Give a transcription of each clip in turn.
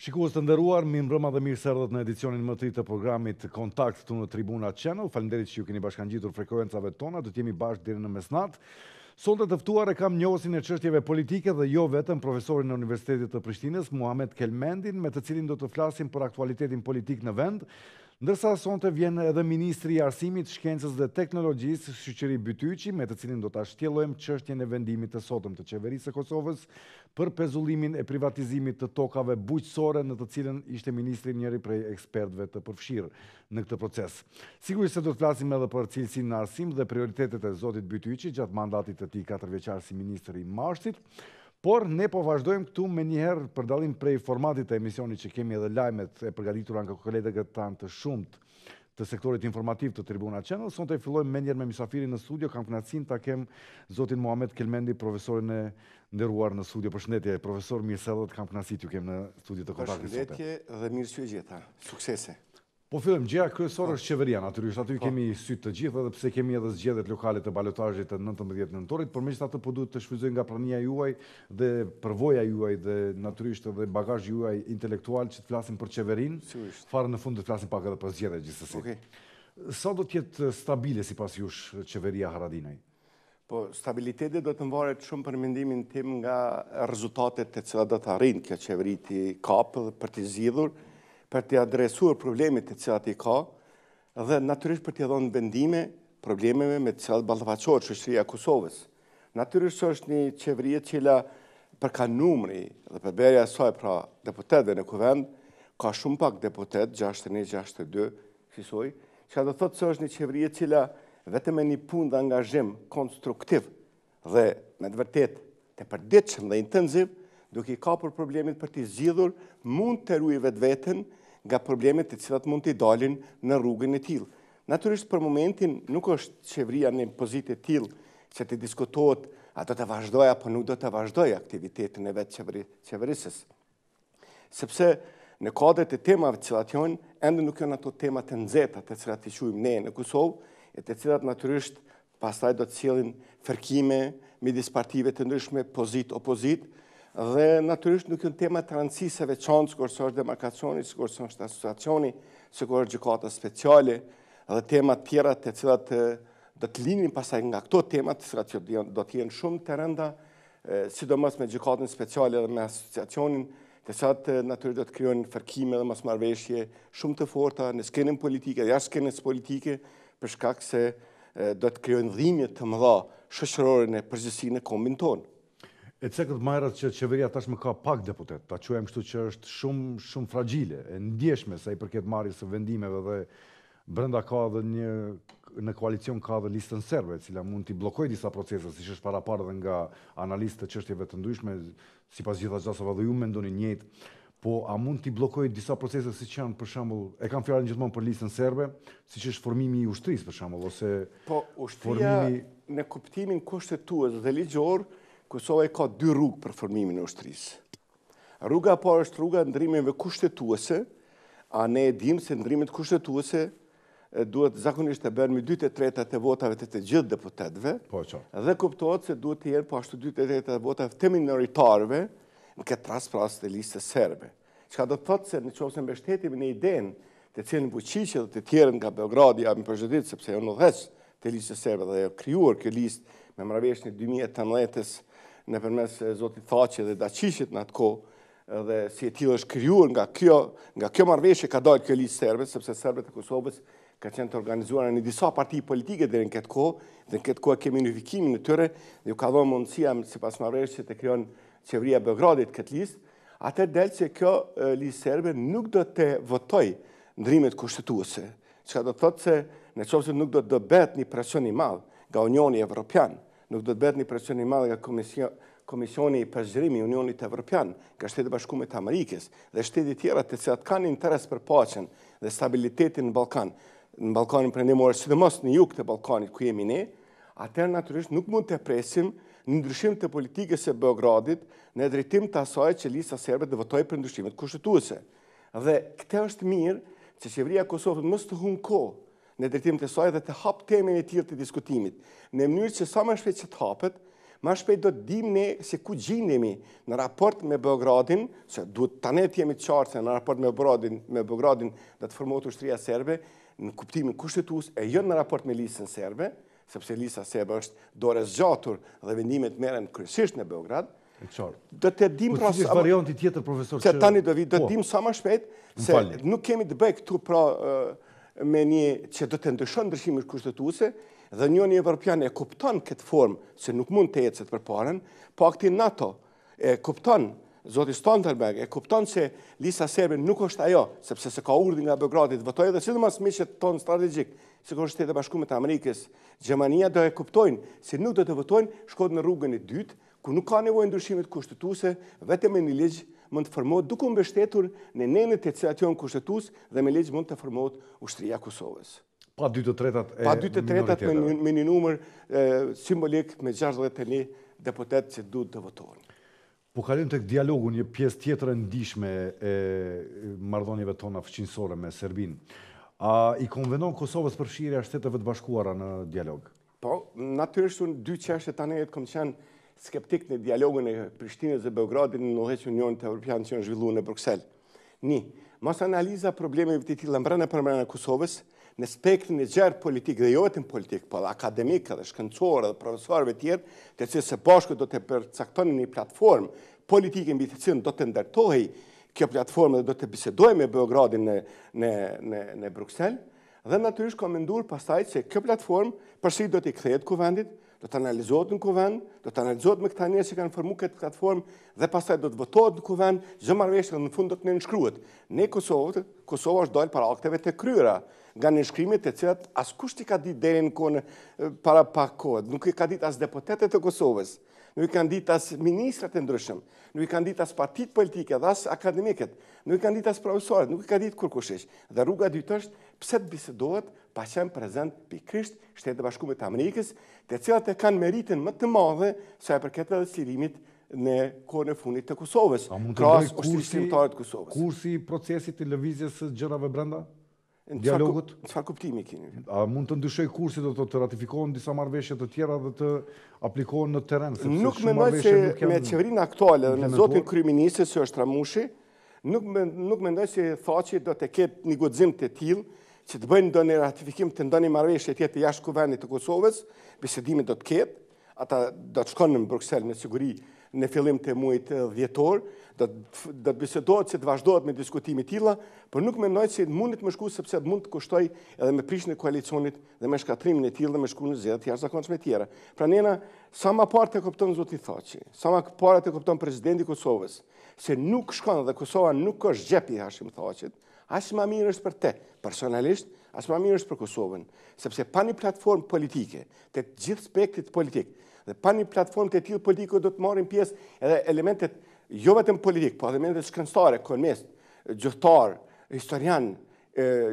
Shikues të nderuar, mirë mbrëma dhe mirë se erdhët në edicionin më të ri të programit Kontakt këtu në Tribuna Channel. Faleminderit që ju keni bashkangjitur frekuencave tona, do të jemi bashkë deri në mesnatë. Sonte të ftuar e kam njohësin e çështjeve politike dhe jo vetëm profesorin e Universitetit të Prishtinës, Muhamet Kelmendin, me të cilin do të flasim për aktualitetin politik në vend, ndërsa sonte vjen edhe ministri i Arsimit, Shkencës dhe Teknologjisë, Shyqëri Bytyqi, me të cilin do ta shtjellojmë çështjen e vendimit të sotëm të qeverisë së Kosovës për pezullimin e privatizimit të tokave bujqësore në të cilën ishte ministri njëri prej ekspertëve të përfshirë në këtë proces. Sigurisht se do të flasim edhe për cilësinë në arsim dhe prioritetet e zotit Bytyqi gjatë mandatit të tij katërvjeçar si ministër i Mashtit, por ne po vazhdojmë këtu menjëherë për dallim prej formatit të emisionit që kemi edhe lajmet e përgatitura nga kolegët tanë të shumtë. të sektorit informativ të Tribuna Channel. Sonte fillojmë menjëherë me misafirin në studio, kam kënaqësinë ta kem zotin Muhamet Kelmendi, profesorin e nderuar në studio. Përshëndetje, profesor, mirë se erdhët, kam kënaqësi t'ju kem në studio të kontaktit sot. Përshëndetje dhe mirë se ju gjeta. Suksese. Po fillojmë, gjëja kryesore është qeveria, natyrisht aty po. kemi sytë të gjithë, edhe pse kemi edhe zgjedhjet lokale të balotazhit të 19 nëntorit, por megjithatë po duhet të shfrytëzoj nga prania juaj dhe përvoja juaj dhe natyrisht edhe bagazhi juaj intelektual që të flasim për qeverinë, fare në fund do të flasim pak edhe për zgjedhjet gjithsesi. Sa do të jetë stabile sipas jush qeveria Haradinaj? Po, stabiliteti do të mvaret shumë për mendimin tim nga rezultatet të cilat do të arrijë kjo qeveri t'i kapë për t'i zgjidhur, për t'i adresuar problemet të cilat i ka, Dhe natyrisht për t'i dhënë vendime problemeve me të cilat ballafaqohet shoqëria e Kosovës. Natyrisht që është një qeveri e cila për ka numri dhe përbërja e saj pra deputetëve në kuvend, ka shumë pak deputetë, 61-62, fisoj, çka do të thotë që është një qeveri e cila vetëm me një punë dhe angazhim konstruktiv Dhe, me të vërtetë, të përditshëm dhe intenziv, duke i kapur problemet për t'i zgjidhur, mund ta ruajë vetveten nga problemet të cilat mund t'i dalin në rrugën e tillë. Natyrisht për momentin nuk është qeveria në pozitë të tillë që të diskutohet a do të vazhdojë apo nuk do të vazhdojë aktivitetin e vet qeverisës. Sepse në kuadër të temave të cilat janë, ende nuk janë ato tema të nxehta të cilat i quajmë ne në Kosovë, e të cilat natyrisht pastaj do të sjellin fërkime midis partive të ndryshme, pozitë, opozitë, dhe natyrisht nuk janë tema të rëndësisë së veçantë, sikur është demarkacioni, sikur është asociacioni, sikur është gjykata speciale dhe tema të tjera të cilat do të lindin pastaj nga këto tema, të cilat do të jenë shumë të rënda sidomos me Gjykatën Speciale dhe me Asociacionin, të cilat natyrisht do të krijojnë fërkime dhe mosmarrëveshje shumë të forta në skenën politike dhe jashtë skenës politike, për shkak se do të krijojnë dhimbje të mëdha shoqërore në përgjithësi në kombin tonë. E cekët më herët që qeveria tashmë ka pak deputet, ta quajmë kështu që është shumë, shumë fragjile, e ndjeshme sa i përket marrjes së vendimeve dhe Brenda ka edhe një, në koalicion ka edhe Listën Serbe, e cila mund t'i bllokojë disa procese, siç është paraparë edhe nga analistë të çështjeve të ndryshme, sipas gjitha gjasave dhe ju mendoni njëjtë, po a mund t'i bllokojë disa procese siç janë për shembull, e kam fjalën gjithmonë për Listën Serbe, siç është formimi i ushtrisë për shembull ose... Po, ushtria në kuptimin kushtetues dhe ligjor, Kosova i ka dy rrugë për formimin e ushtrisë. Rruga e parë është rruga e ndrimeve kushtetuese, a ne e dimë se ndrimet kushtetuese duhet zakonisht të bëhen me 2 të treta të votave të të gjithë deputetëve, po, dhe kuptohet se duhet të jenë po ashtu 2 të treta të votave të minoritarëve në këtë rast pra të listës serbe. Çka do të thotë se në qoftë se mbështetemi në idenë Të cilin Vuçiqi dhe të tjerët nga Beogradi ja ma përshëndet sepse janë udhëheqës të listës serbe dhe është krijuar kjo listë me marrëveshjen e 2013-s nëpërmes zotit Thaçi dhe Daçiqit në atë kohë dhe si e tillë është krijuar nga kjo, nga kjo marrëveshje ka dalë kjo listë serbe, sepse serbët e Kosovës ka qenë të organizuar në disa parti politike deri në këtë kohë, dhe në këtë kohë kemi unifikimin e tyre, dhe iu ka dhënë mundësia sipas marrëveshjes që të krijon qeveria e Beogradit këtë listë, Atëherë del që kjo listë serbe nuk do të votojë ndrimet kushtetuese, çka do të thotë se në qoftë se nuk do të bëhet një presion i madh nga Unioni Evropian, nuk do të bëhet një presion i madh nga Komisioni i Zgjerimit i Unionit Evropian, nga Shtetet e Bashkume të Amerikës dhe shtetet e tjera të cilat kanë interes për paqen dhe stabilitetin në Ballkan, në Ballkanin Perëndimor, sidomos në jug të Ballkanit, ku jemi ne, atëherë natyrisht nuk mund të presim një ndryshim të politikës së Beogradit në drejtim të asaj që lista serbe të votojë për ndryshimet kushtetuese. Dhe këtu është mirë që qeveria e Kosovës mos të humbë kohë në drejtim të saj dhe të hap temën e tillë të diskutimit, në mënyrë që sa më shpejt që të hapet, më shpejt do të dimë ne se ku gjindemi në raport me Beogradin, se duhet tani të jemi të qartë se në raport me Beogradin, me Beogradin do të formohet ushtria serbe në kuptimin kushtetues e jo në raport me listën serbe, sepse lista serbe është dorë e zgjatur dhe vendimet merren kryesisht në Beograd, do të dimë pra... Po cili është varianti tjetër, profesor, që... Se tani do vij, do të, po, dimë sa ma shpejt, se nuk kemi të bëjmë këtu pra me një që do të ndryshon ndryshimet kushtetuese, dhe Unioni Evropian e kupton këtë formë, se nuk mund të ecet përpara, edhe Pakti NATO, E kupton, zoti Stoltenberg, e kupton se lista serbe nuk është ajo, sepse se ka urdhër nga Beogradi të votojë dhe sidomos miqtë tonë strategjikë, sikur Shtetet e Bashkume të Amerikës, Gjermania, do e kuptojnë se nuk do të votojnë, shkohet në rrugën e dytë, ku nuk ka nevojë ndryshimet kushtetuese, vetëm me një ligj mund të formohet duke u mbështetur në nenet të cilat janë në Kushtetutë dhe me ligj mund të formohet ushtria e Kosovës. Pa dy të tretat e, pa dy të tretat, me një numër simbolik me 61 deputetë që duhet të votohen. Po kalojmë tek dialogu, një pjesë tjetër e ndjeshme e marrëdhënieve tona fqinjësore me Serbinë. A i konvenon Kosovës përfshirja e Shteteve të Bashkuara në dialog? Po, natyrisht unë dy çështje tani, e, kam qenë skeptik në dialogun e Prishtinës dhe Beogradit në udhëheqje të Unionit Evropian që janë zhvillu në Bruksel. Ni, mosanaliza e problemeve të tilla mbrenda, përmbrenda Kosovës, në spektrin e gjerë politik dhe jo vetëm politik, po edhe akademik dhe shkencor dhe profesorëve tjerë, të cilët së bashku do të përcaktonin një platformë politike mbi të cilën do të ndërtohej kjo platformë dhe do të bisedohej me Beogradin në, në, në, në Bruksel, Dhe natyrisht kam menduar pastaj se kjo platformë përsëri do t'i kthehet kuvendit, do të analizohet në kuvend, do të analizohet me këta njerëz që e kanë formuar këtë platformë dhe pastaj do të votohet në kuvend, çdo marrëveshje dhe në fund do të nënshkruhet. Në Kosovë, Kosova është dalë para akteve të kryera nga nënshkrimet të cilat askush s'i ka ditë deri në kohën para pak kohë, nuk i ka ditë as deputetët e Kosovës. Nuk i kanë ditë as ministrat e ndryshëm, nuk i kanë ditë as partitë politike dhe as akademikët, nuk i kanë ditë as profesorët, nuk i ka ditë kurkush hiç. Dhe rruga e dytë është, pse të bisedohet pa qenë prezent pikërisht Shtetet e Bashkume të Amerikës, të cilat e kanë meritën më të madhe, sa i përket edhe çlirimit në kohën e fundit të Kosovës, krahas çlirimtarëve të Kosovës. Kursi i procesit të lëvizjes së gjërave brenda? dialogut. Çfarë kuptimi keni? A mund të ndryshojë kursi do të thotë të ratifikohen disa marrëveshje të tjera dhe të aplikohen në terren sepse... Nuk mendoj se me qeverinë aktuale dhe me zotin kryeministër që është Ramushi, nuk nuk mendoj se Thaçi do të ketë një guxim të tillë që të bëjë ndonjë ratifikim të ndonjë marrëveshje tjetër jashtë kuvendit të Kosovës, bisedime do të ketë, Ata do të shkojnë në Bruksel me siguri në fillim të muajit dhjetor, do të bisedohet si të vazhdohet me diskutime të tilla, por nuk mendoj se mundet me shku sepse mund të kushtojë edhe me prishjen e koalicionit dhe me shkatërrimin e tillë dhe me shku në zgjedhje të jashtëzakonshme tjera. Pra andaj, sa ma parë ta kupton zoti Thaçi, sa ma parë ta kupton Presidenti i Kosovës, se nuk shkon dhe Kosova nuk është xhepi i Hashim Thaçit, Aq më mirë është për te, personalisht, aq më mirë është për Kosovën, sepse pa një platformë politike të gjithë spektrit politik dhe pa një platformë të tillë politike do të marrin pjesë edhe elementet jo vetëm politik, po edhe elementet shkencëtare, ekonomist, gjuhëtar, historian,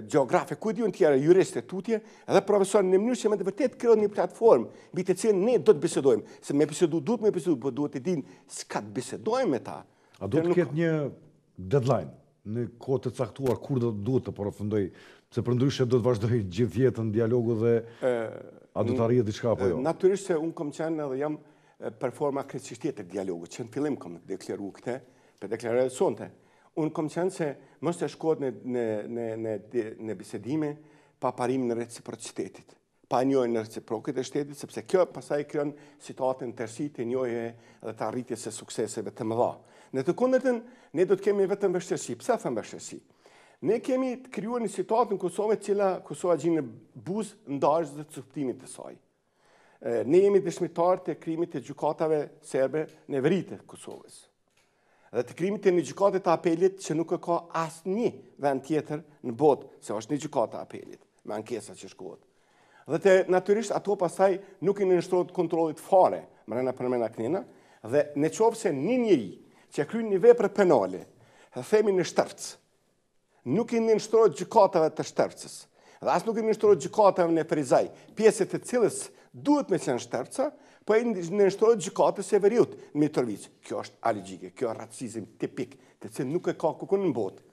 geografe, ku di unë tjera, jurist e tutje, edhe profesor në mënyrë që me të vërtetë krijon një platformë mbi të cilën ne do të bisedojmë, se me bisedu duhet me bisedu, por duhet të dimë çka të bisedojmë me ta. A do të ketë një deadline? në kohë të caktuar kur do të duhet të përfundojë, se përndryshe do të vazhdojë gjithë jetën dialogu dhe a do të arrihet diçka apo jo? Natyrisht se unë kam qenë edhe jam për forma krejtësisht tjetër të dialogut, që në fillim kam deklaru këte, po e deklaroj edhe sonte. Unë kam qenë se mos të shkohet në bisedime pa parimin e reciprocitetit. pa njohjen reciproke të shtetit, sepse kjo pastaj krijon situatën tërësisht të njohjes dhe të arritjes së sukseseve të mëdha. Në të kundërtën, ne do të kemi vetëm vështirësi. Pse them vështirësi? Ne kemi të krijuar një situatë në Kosovë në të cilën Kosova gjendet në buzë ndarjes dhe të coptimit të saj. Ne jemi dëshmitarë të krijimit të gjykatave serbe në veri të Kosovës. dhe të krijimit të një gjykate të apelit që nuk e ka asnjë vend tjetër në botë, se është një gjykatë e apelit, me ankesa që shkohet. Dhe të natyrisht ato pastaj nuk i nënshtrohen kontrollit fare, mrena përmrena Knina, dhe në qoftë se një njeri që e kryin një vepër penale, dhe themi në Shtërpcë, nuk i nënshtrohet gjykatave të Shtërpcës dhe as nuk i nënshtrohet gjykatave në Ferizaj, pjesë e të cilës duhet me qenë Shtërpca, po i nënshtrohet gjykatës së Veriut në Mitrovicë. Kjo është alogjike, kjo është racizëm tipik, të cilin nuk e ka kurkund në botë.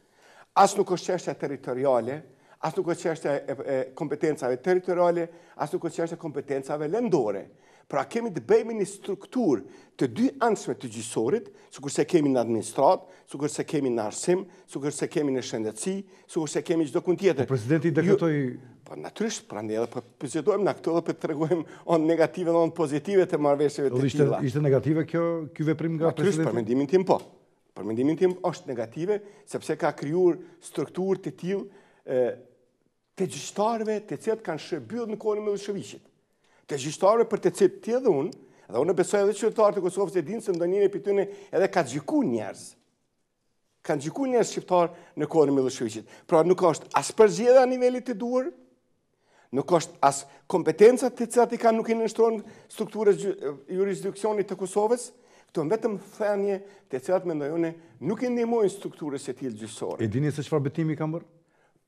As nuk është çështja territoriale, as nuk është çështja e kompetencave territoriale, as nuk është çështja e kompetencave lëndore. Pra kemi të bëjmë me një strukturë të dyanshme të gjyqësorit, sikurse kemi në administratë, sikurse kemi në arsim, sikurse kemi në shëndetësi, sikurse kemi çdokund tjetër. Po presidenti dekretoi... Po natyrisht, prandaj edhe po bisedojmë në këto dhe po tregojmë anën negative dhe anën pozitive të marrëveshjeve të tilla. Ishte negative kjo kjo veprim nga presidenti? Natyrisht, për mendimin tim po. Për mendimin tim është negative, sepse ka krijuar strukturë të tillë Të gjyqtarëve të cilët kanë shërbyer në kohën e Milosheviqit. Të gjyqtarëve për të cilët ti edhe unë, dhe unë besoj edhe qytetarët e Kosovës e dinë se ndonjëri prej tyre edhe ka gjyku njerëz. Kanë gjyku njerëz shqiptarë në kohën e Milosheviqit. Pra nuk është as përzgjedhja e nivelit të duhur, nuk është as kompetenca të cilat i kanë nuk i nënshtrohen strukturës juridiksionit të Kosovës, këto janë vetëm thënje të cilat mendoj unë nuk i ndihmojnë strukturës së tillë gjyqësore. E dini se çfarë betimi kanë bërë?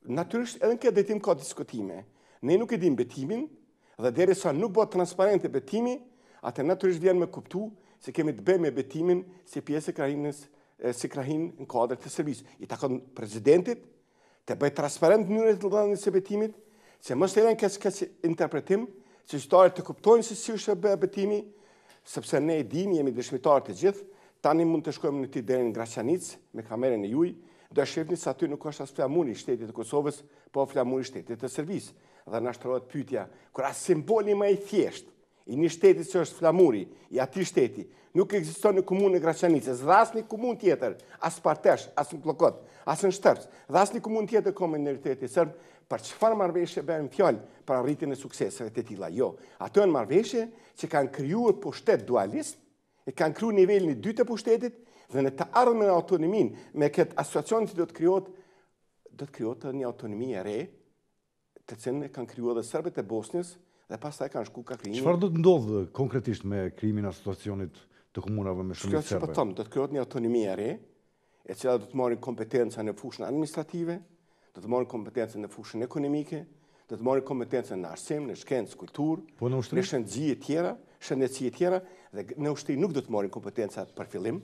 Natyrisht edhe në këtë drejtim ka diskutime. Ne nuk e dimë betimin dhe deri sa nuk bëhet transparente betimi, atë natyrisht vjen me kuptu se kemi të bëjmë me betimin si pjesë e krahinës si krahinë në kuadër të Serbisë. I takon prezidentit të bëjë transparent në njërën të lëndës së betimit, se mos të jenë kësë kësë interpretim, që qytetarët të kuptojnë se si është bërë betimi, sepse ne e dimi, jemi dëshmitarë të gjithë, tani mund të shkojmë te ti deri në Graçanicë, me kamerën e juaj, Do shifni se aty nuk është as flamuri i shtetit të Kosovës, po flamuri i shtetit të Serbisë. Dhe na shtrohet pyetja, kur as simboli më i thjeshtë i një shteti që është flamuri i atij shteti, nuk ekziston në komunën e Graçanicës, dhe asnjë komunë tjetër, as Partesh, as në Kllokot, as në Shtërpc, dhe asnjë komunë tjetër ka minoriteti serb, për çfarë marrëveshje bëhet fjalë për arritjen e sukseseve të tilla? Jo, ato janë marrëveshje që kanë krijuar pushtet dualist e kanë kriju nivelin e dytë të pushtetit dhe në të ardhmen autonominë me këtë asociacion që do të krijohet, do të krijohet një autonomi e re, të cilën e kanë kriju edhe serbët e Bosnjës dhe pastaj kanë shku ka kriju një... Çfarë do të ndodhë konkretisht me krijimin e asociacionit të komunave me shumicë serbe? Shkjo që pëtëm, po do të krijohet një autonomi e re, e cila do të marrin kompetenca në fushën administrative, do të marrin kompetenca në fushën ekonomike, do të marrin kompetenca në arsim, në shkencë, kulturë, po në, në shëndetësi e tjera, shëndetësi e tjera dhe në ushtri nuk do të marrin kompetenca për fillim,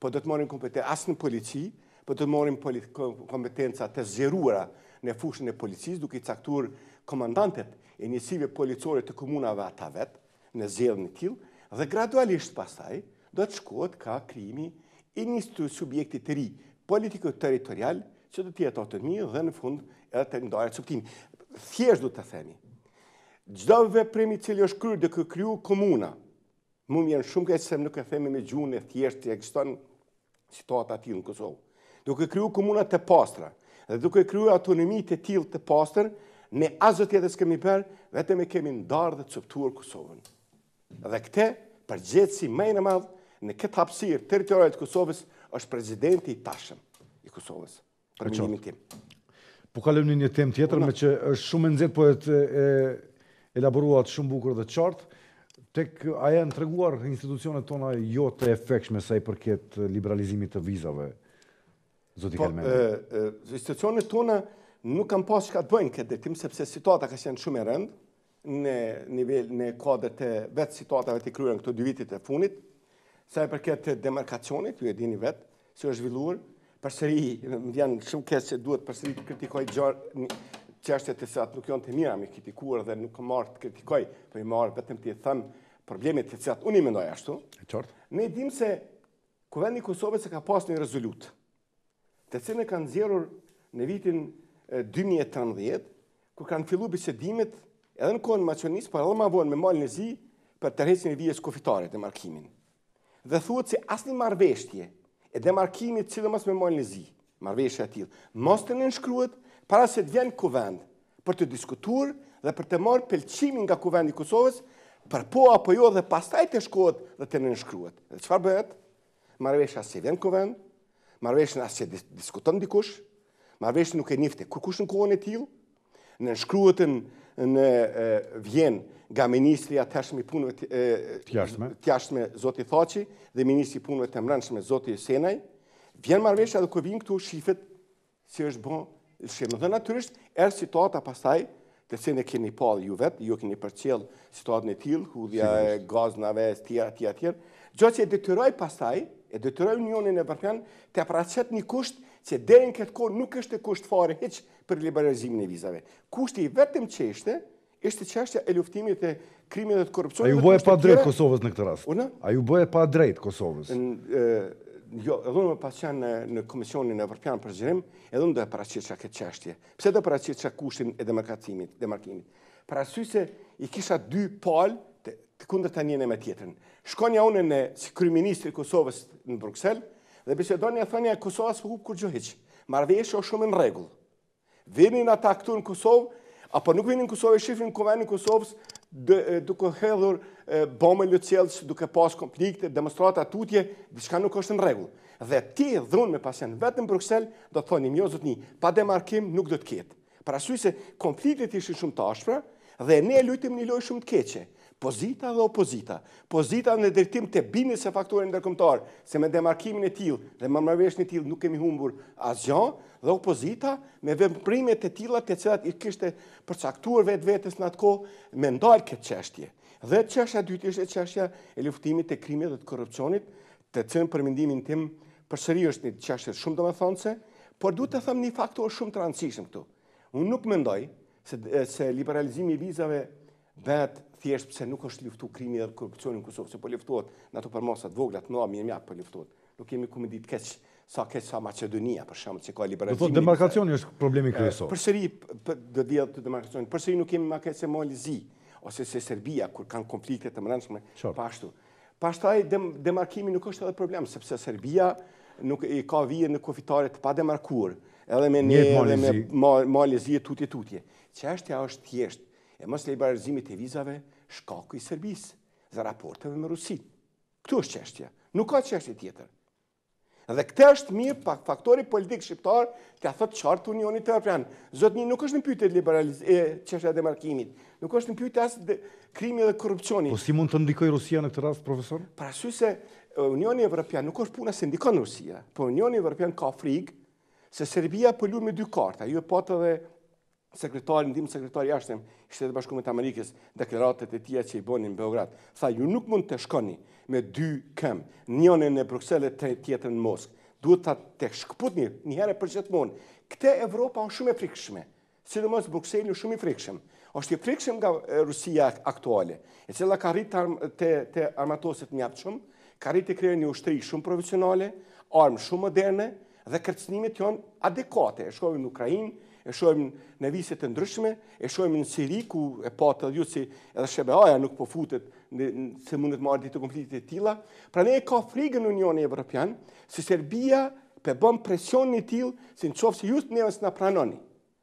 po do të marrin kompetenca as në polici, po do të marrin kompetenca të zgjeruara në fushën e policisë, duke i caktuar komandantët e njësive policore të komunave ata vetë, në zgjedhje të tillë, dhe gradualisht pastaj do të shkohet ka krijimi i një subjekti të ri politiko-territorial që do të jetë autonomi dhe në fund edhe te ndarja e coptimi. Thjesht du të them, çdo veprim i cili është kry duke kriju komuna, mu më vjen shumë keq se nuk e themi me gjuhën e thjeshtë që ekziston situata e tillë në Kosovë. Duke kriju komuna të pastra dhe duke kriju autonomi të tillë të pastër, ne asgjë tjetër s'kemi bërë, vetëm e kemi ndarë dhe coptuar Kosovën. Dhe këtë, përgjegjësi më i madh në këtë hapësirë territoriale të Kosovës është presidenti i tashëm i Kosovës. për mendimin tim. Po kalojmë në një temë tjetër, po, meqë është shumë e nxehtë, po e elaboruat shumë bukur dhe qartë, tek a janë treguar institucionet tona jo të efektshme sa i përket liberalizimit të vizave, zoti po, Kelmendi? Po, institucionet tona nuk kanë pas çka të bëjnë në këtë drejtim, sepse situata ka qenë shumë e rëndë, në nivel në kuadër të vetë situatave të krijuara në këto dy vitet e fundit, sa i përket demarkacionit, ju e dini vetë, si është zhvilluar, përsëri, më vjen shumë keq se duhet përsëri të kritikoj gjëra, çështje të cilat nuk janë të mira me i kritikuar dhe nuk i marr të kritikoj, po i marr vetëm t'i them problemet të cilat unë i mendoj ashtu. E qartë. Ne e dimë se Kuvendi i Kosovës e ka pas një rezolutë të cilën e kanë nxjerrur në vitin 2013, kur kanë filluar bisedimet edhe në kohën e Maqedonisë, por edhe më vonë me Malin e Zi për tërheqjen e vijës kufitare demarkimin. Dhe thuhet se asnjë marrëveshje e demarkimit sidomos me Malin e Zi, marrëveshje e tillë, mos të nënshkruhet para se të vjen në kuvend për të diskutuar dhe për të marrë pëlqimin nga kuvendi i Kosovës për po apo jo dhe pastaj të shkohet dhe të nënshkruhet. Dhe çfarë bëhet? Marrëveshja as që vjen në kuvend, marrëveshjen as që e diskuton dikush, marrëveshjen nuk e njifte kurkush në kohën e tillë, nënshkruhet në Vjenë nga ministri i atëhershëm i punëve të jashtme, të jashtme zoti Thaçi dhe ministri i punëve të mbrendshme zoti Hyseni, vjen marrëveshja dhe kur vijnë këtu shifet se është bo lëshimi. Dhe natyrisht, erdh situata pastaj, të cilën e keni parë ju vetë, ju keni përcjell situatën e tillë, hudhja e gaznave, e tjera, tjera, tjera, gjo që e detyroi pastaj, e detyroi Unionin Evropian, të paraqet një kusht që deri në këtë kohë nuk ishte kusht fare hiç për liberalizimin e vizave. Kushti i vetëm që ishte, Ishte çështja e luftimit të krimit dhe të korrupsionit. A iu bë e padrejtë Kosovës në këtë rast? Unë? A iu bë e padrejtë Kosovës? Jo, edhe unë me pas qenë në Komisionin Evropian për Zgjerim, edhe unë do e paraqitsha këtë çështje. Pse do e paraqitsha kushtin e demarkimit, demarkimit? Për arsye se i kisha dy palë të, të kundërta njëna me tjetrën. Shkonja unë si kryeministri i Kosovës në Bruksel dhe bisedonja thonja Kosova s'po hup kurgjë hiç. Marrëveshja është shumë në rregull. Vinin ata këtu në Kosovë, apo nuk vinin në Kosovë, e shifnin kuvendin e Kosovës, duke hedhur bomba lotsjellës, duke pas konflikte, demonstrata tutje, diçka nuk është në rregull. Dhe ti dhe unë me pas qenë vetë në Bruksel, do të thonim, jo zotni, pa demarkim nuk do të ketë. Për arsye se konfliktet ishin shumë të ashpra, dhe ne lujtim një lojë shumë të keqe. Pozita dhe opozita. Pozita në drejtim të bindjes së faktorit ndërkombëtar, se me demarkimin e tillë dhe me marrëveshjen e tillë nuk kemi humbur asgjë, dhe opozita me veprime të tilla të cilat i kishte përcaktuar vetvetes në atë kohë me ndal këtë çështje. Dhe çështja e dytë ishte çështja e luftimit të krimit dhe të korrupsionit, të cilën për mendimin tim përsëri është një çështje shumë domethënëse, por duhet të them një faktor shumë të rëndësishëm këtu. Unë nuk mendoj se se liberalizimi i vizave S'bëhet thjesht pse nuk është luftu krimi dhe korrupsioni në Kosovë, se po luftohet në ato përmasa të vogla të mëdha mirëpo po luftohet. Nuk kemi ku me ditë sa keq sa Maqedonia për shembull që ka liberalizim. Do thotë demarkacioni është problemi kryesor. Përsëri do vi te demarkacioni. Përsëri nuk kemi më keq se Mali Zi ose se Serbia kur kanë konflikte të mbrendshme po ashtu. Pastaj demarkimi nuk është edhe problem sepse Serbia e ka vijën kufitare të pademarkuar edhe me ne edhe me Mal të Zi tutje tutje. Çështja është thjesht e mos liberalizimit të vizave shkaku i Serbisë dhe raporteve me Rusinë. Këtu është çështja, nuk ka çështje tjetër. Dhe këtë është mirë pra faktori politik shqiptar t'ia thotë qartë Unionit Evropian. Zotni, nuk është në pyetje çështja e demarkimit, nuk është në pyetje as krimi dhe korrupsioni. Po si mund të ndikojë Rusia në këtë rast, profesor? Për arsye se Unioni Evropian nuk është puna se ndikon Rusia, po Unioni Evropian ka frikë se Serbia po lu po me dy karta, ju e patë dhe Sekretari, ndihmës sekretari i jashtëm i Shteteve të Bashkuara të Amerikës, deklaratat e tija që i bëri në Beograd, tha ju nuk mund të shkoni me dy këmbë, njënën në Bruksel e tjetrën në Moskë. Duhet ta shkëputni një herë për gjithmonë. Këtu Evropa është shumë e frikshme. Sidomos Brukseli është shumë i frikshëm. Është i frikshëm nga Rusia aktuale, e cila ka arritë të armatoset mjaftshëm, ka arritë të krijojë një ushtri shumë profesionale, armë shumë moderne, Dhe kërcënimet janë adekuate. E shohim në Ukrainë, e shohim në vise të ndryshme, e shohim në Siri, ku e patë edhe ju se edhe SHBA-ja nuk po futet në, s'e mundet marrë dot konfliktet e tilla. Prandaj e ka frigën Unioni Evropian, se Serbia po bën presion një të tillë, se në qoftë se ju s'do neve na pranoni.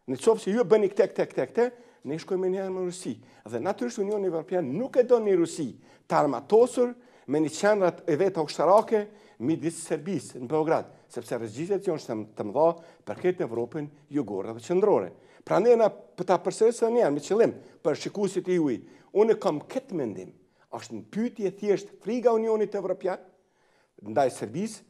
Në qoftë se ju bëni këtë, këtë, këtë, këtë, ne shkojmë menjëherë në Rusi. Dhe natyrisht Unioni Evropian nuk e do një Rusi të armatosur me një qendrat e veta ushtarake midis Serbisë në Beograd, sepse rreziqet janë shumë të mëdha për këtë Evropën jugore dhe qendrore. Prandaj prapë ta përsëris edhe një herë me qëllim për shikuesit e juaj, unë e kam këtë mendim. Është në pyetje thjesht friga e Unionit Evropian, ndaj Serbisë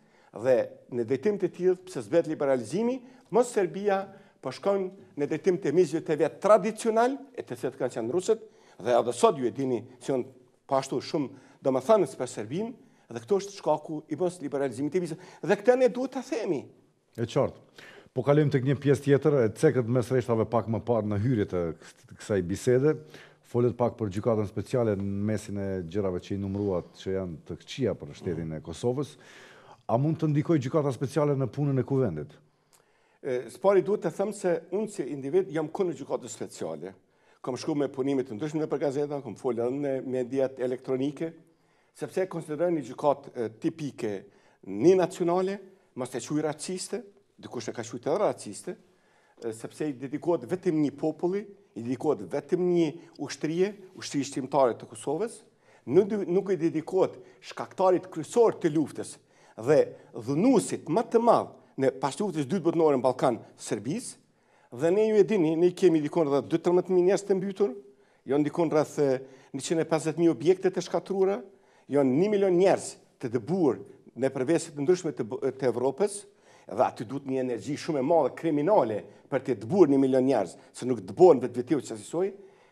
dhe në drejtim të tillë pse s'bëhet liberalizimi, mos Serbia po shkon në drejtim të miqve të vet tradicionalë, të cilët kanë qenë rusët, dhe edhe sot ju e dini se janë po ashtu shumë domethënës për Serbinë, dhe këtu është shkaku i mosliberalizimit të vizës. Dhe këtë ne duhet ta themi. E qartë. Po kalojmë tek një pjesë tjetër, e cekët mes rreshtave pak më parë në hyrje të kësaj bisede, folët pak për Gjykatën Speciale në mesin e gjërave që i numëruat që janë të këqija për shtetin e Kosovës. A mund të ndikojë Gjykata Speciale në punën e Kuvendit? Së pari duhet të them se unë si individ jam kundër Gjykatës Speciale. Kam shkru me punime të ndryshme nëpër gazeta, kam fol edhe në mediat elektronike, Sepse e konsideroj një gjykatë tipike njënacionale, mos ta quj raciste, dikush e ka qujtë edhe raciste, sepse i dedikohet vetëm një populli, i dedikohet vetëm një ushtrie, Ushtrisë Çlirimtare të Kosovës, nuk i dedikohet shkaktarit kryesor të luftës dhe dhunuesit më të madh në pas Luftës së Dytë Botërore në Ballkan, Serbisë, Dhe ne ju e dini, ne kemi dikund rreth 12.000 njerëz të mbytur, janë dikund rreth 150.000 objekte të shkatërruara, janë 1 milion njerëz të dëbur në pjesë të ndryshme të Evropës, dhe aty duhet një energji shumë e madhe kriminale për të dëbur një milion njerëz, se nuk dëbohen vetvetiu që asisoj,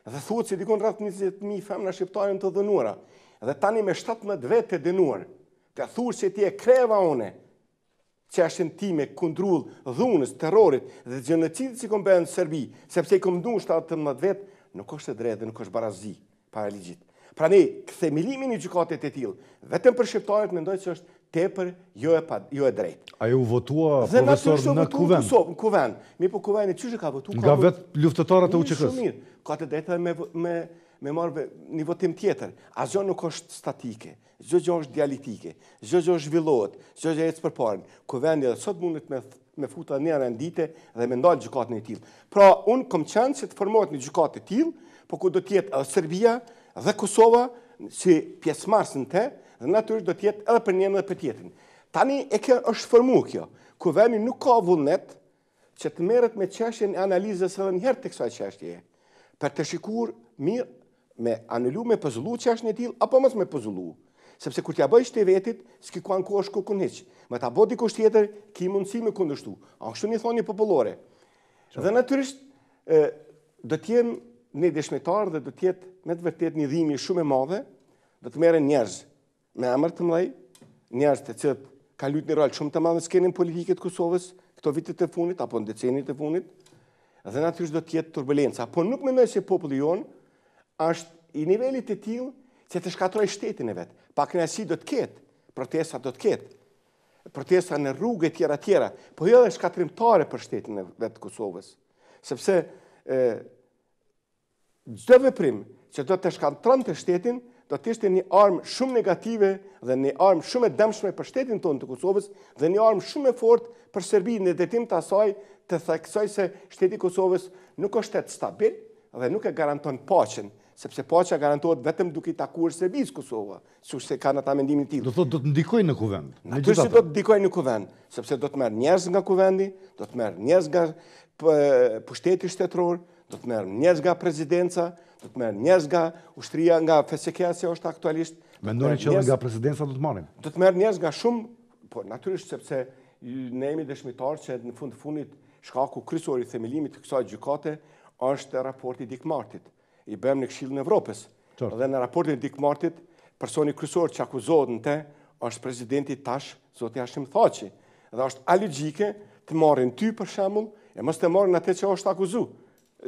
dhe thuhet se dikund rreth 20.000 femna shqiptare janë të dhunuara, dhe tani me 17 vetë të dënuar, të thuash se ti e kreva unë, çështjen time kundrull dhunës, terrorit dhe gjenocidit që kam bërë si Serbi, sepse i kam dënu 17 vetë, nuk është e drejtë dhe nuk është barazi para ligjit. Prandaj, themelimi i një gjykate të tillë, vetëm për shqiptarët mendoj që është tepër jo e, pa, jo e drejtë. Ajo u votua, profesor, në kuvend? Dhe në kuvend. Mirë po kuvendi, qysh e ka votu? Nga vetë luftëtarët e UÇK-së? Shumë mirë, ka të drejtë me, me, me marrë një votim tjetër. Asgjë nuk është statike. Çdo gjë është dialektike, çdo gjë zhvillohet, çdo gjë ecë përpara. Kuvendi edhe sot mundet me e fut në rend dite dhe me ndalë gjykatën e tillë. Pra, unë kom qenë që të formohet një gjykatë e tillë, po ku do të jetë edhe Serbia dhe Kosova si pjesëmarrës në të, dhe natyrisht do të jetë edhe për njërin dhe për tjetrin. Tani kjo është formu kjo. Kuvendi nuk ka vullnet që të merret me çështjen e analizës edhe një herë të kësaj çështjeje, për të shikuar mirë me anulu me pezullu çështjen e tillë apo mos me pezullu. Sepse kur t'ia bojsh ti vetit, s'ki ku ankohesh kërkun hiç. Me ta bo dikush tjetër, ki mundësi me kundërshtu. A kështu një thënie popullore. Dhe natyrisht ë do të jemi ne dëshmitarë dhe do të jetë me të vërtet një dhimë shumë e madhe, do të merren njerëz Me emër të mëdhenj, njerëz të cilët kanë luajtur një rol shumë të madh në skenën politike të Kosovës këto vite të fundit apo në deceniet e fundit. Dhe natyrisht do të jetë turbulenca, por nuk mendoj se populli jonë është i nivelit të tillë që të shkatërrojë shtetin e vet. Pakënaqësi do të ketë, protesta do të ketë protesta në rrugë e tjera tjera, po jo edhe shkatërrimtare për shtetin e vet të Kosovës. Sepse, Çdo veprim që do të shkatërronte shtetin, do të ishte një armë shumë negative dhe një armë shumë e dëmshme për shtetin tonë të Kosovës dhe një armë shumë e fortë për Serbinë në drejtim të asaj të theksojë se shteti i Kosovës nuk është shtet stabil dhe nuk e garanton paqen, sepse paqja garantohet vetëm duke i takuar Serbisë Kosova, siç e kanë ata mendimin e tillë. Do thotë do të ndikojë në kuvend. Natyrisht që do të ndikojë në kuvend, sepse do të merren njerëz nga kuvendi, do të merren njerëz nga pushteti shtetëror, Do të merren njerëz nga presidenca, do të merren njerëz nga ushtria, nga FSK-ja siç është aktualisht. Mendoni që edhe nga presidenca do të marrin? Do të merren njerëz nga shumë, po natyrisht sepse ne jemi dëshmitarë që në fund të fundit shkaku kryesor i themelimit të kësaj gjykate është raporti i Dick Martit. I bërë në Këshillin e Evropës. Dhe në raportin e Dick Martit, personi kryesor që akuzohet në te, është presidenti tash, zoti Hashim Thaçi. Dhe është alogjike të marrin ty për shembull, e mos të marrin atë që është akuzu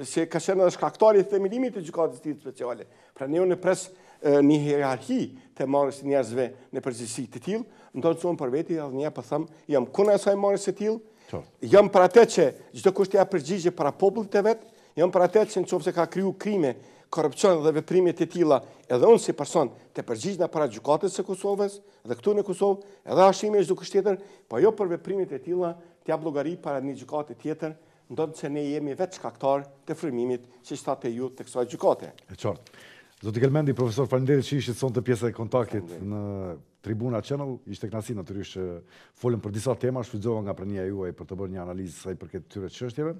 se ka qenë edhe shkaktari i themelimit të gjykatës speciale. Prandaj unë pres një hierarki të marrjes së njerëzve në përgjegjësi të tillë, ndonëse unë për veti edhe një herë po thom, jam kundra asaj marrjeje të tillë, jam për atë që çdokush të jap përgjigje para popullit të vet, Jam për atë që në qoftë se ka kryer krime, korrupsion dhe veprime të tilla, edhe unë si person të përgjigjna para gjykatës së Kosovës dhe këtu në Kosovë, edhe Hashimi e çdokush tjetër, po jo për veprimet e tilla të jap llogari para një gjykate tjetër, ndonëse ne jemi vetë shkaktarë të frymimit, siç thatë ju të kësaj gjykate. E qartë. Zoti Kelmendi, profesor, faleminderit që ishit sonte pjesë e kontaktit në Tribuna Channel, ishte kënaqësi natyrisht që folëm për disa tema, shfrytëzuam nga prania juaj për të bërë një analizë sa i përket këtyre çështjeve.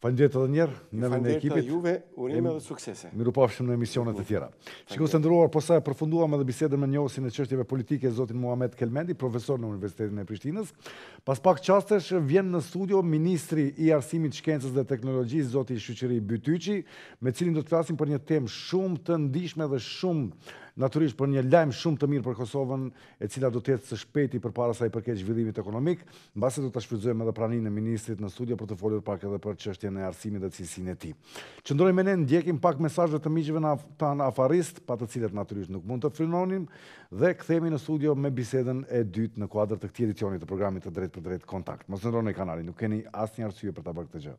Faleminderit edhe një herë në emrin e ekipit. Faleminderit juve, urime dhe suksese. Mirupafshim në emisione të tjera. Shikues të nderuar, posa e përfunduam edhe bisedën me njohësin e çështjeve politike, zotin Muhamet Kelmendi, profesor në Universitetin e Prishtinës. Pas pak çastesh vjen në studio ministri i Arsimit, Shkencës dhe Teknologjisë, zoti Shyqiri Bytyçi, me të cilin do të flasim për një temë shumë të ndjeshme dhe shumë Natyrisht për një lajm shumë të mirë për Kosovën, e cila do të jetë së shpejti përpara sa i përket zhvillimit ekonomik, mbase do ta shfrytëzojmë edhe praninë e ministrit në studio për të folur pak edhe për çështjen e arsimit dhe cilësinë e tij. Qëndroni me ne, ndjekim pak mesazhe të miqve tanë afaristë, pa të cilët natyrisht nuk mund të frymonim dhe kthehemi në studio me bisedën e dytë në kuadër të këtij edicioni të programit të drejtpërdrejtë Kontakt. Mos ndërroni kanalin, nuk keni asnjë arsye për ta bërë këtë gjë.